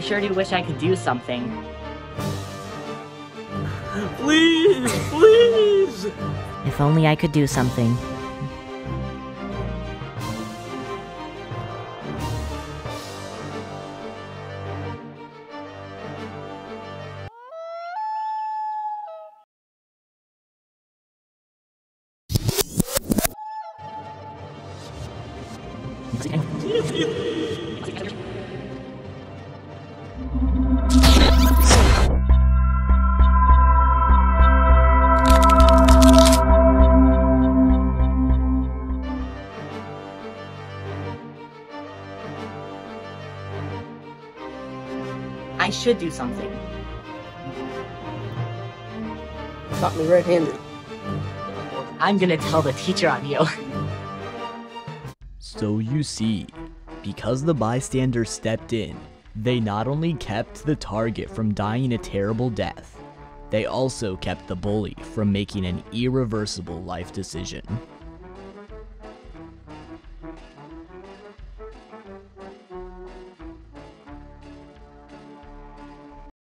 sure do wish I could do something. Please, please! If only I could do something. I should do something. Caught me red-handed. I'm gonna tell the teacher on you. So you see, because the bystanders stepped in, they not only kept the target from dying a terrible death, they also kept the bully from making an irreversible life decision.